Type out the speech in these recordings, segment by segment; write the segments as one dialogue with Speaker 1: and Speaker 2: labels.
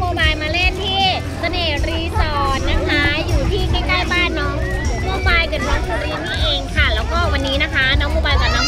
Speaker 1: โมบายมาเล่น
Speaker 2: ที่เสน่ห์รีสอร์ทนะคะ อยู่ที่ใกล้ๆบ้านน้องโมบายกับน้องสุรินนี่เอ
Speaker 1: งค่ะ แล้วก็วันนี้นะคะ น้องโมบายกับน้อง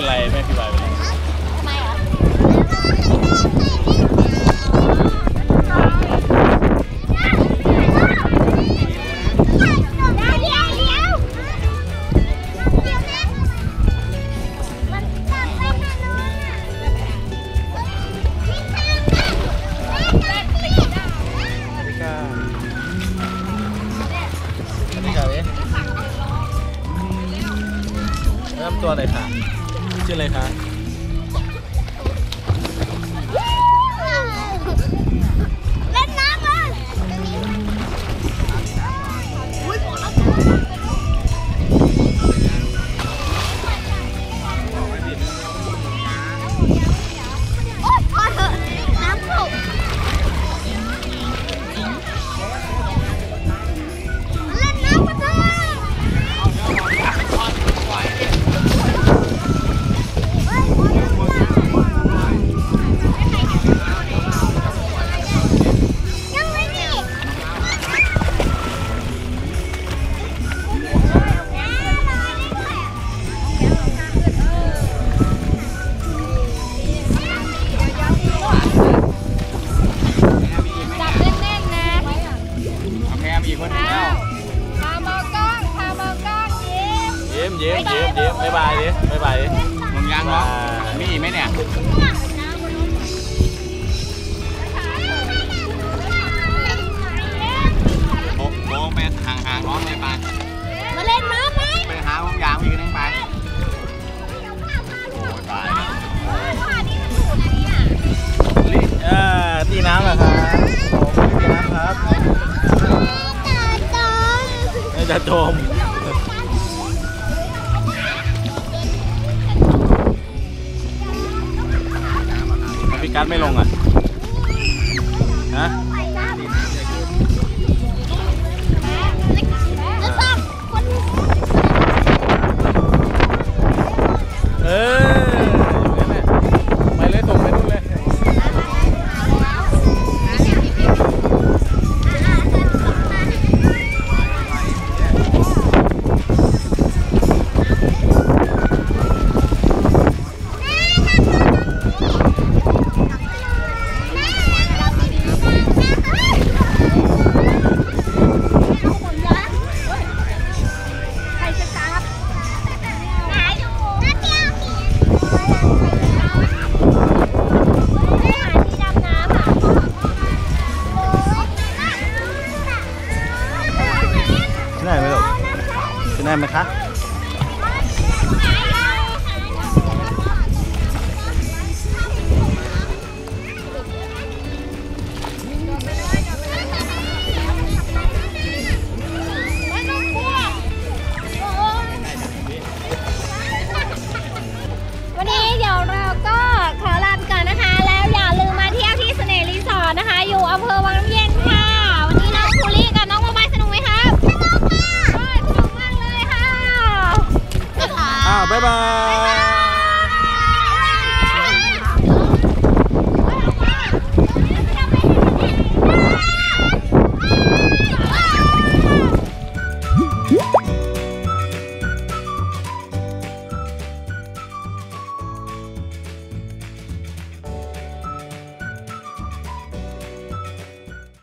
Speaker 1: พี่เป็นไรแม่พี่บาย
Speaker 2: เป็นไรทำไมเหรอเดี๋ยวเดี๋ยวเดี๋ยวเดี๋ยวนะมันตัดไปทางโน้นอะนี่ทาง
Speaker 3: แม่แม่ตีอะ
Speaker 4: พี่กาพี่กาเว้ยแนะ
Speaker 3: นำตัวหน่อยค่ะ ชื่ออะไรคะ ยิ้ม
Speaker 1: ยิ้มยิ้มยิ้มยิ้มบ๊ายบายดิบ๊ายบายดิ
Speaker 4: ลงยังเหรอมีอีกไหมเนี่ยโบกโบกไปห่างๆน้องเลยไป
Speaker 2: มาเล่นน้ำไหม
Speaker 4: ไปหาห้องยางอีกนึงไปโอ้ยตายแล้ว
Speaker 1: ลิอ่าตีน้ำเหรอครับผมตีน้ำครับไม่จะจม พี่กัดไม่ลงอะฮะ
Speaker 2: คะ วัน
Speaker 1: นี้
Speaker 2: เดี๋ยวเราก็ขอลาไปก่อนนะคะ แล้วอย่าลืมมาเที่ยวที่เสน่ห์รีสอร์ทนะคะ อยู่อำเภอวังน้ำเย็น
Speaker 1: 啊，拜拜。拜拜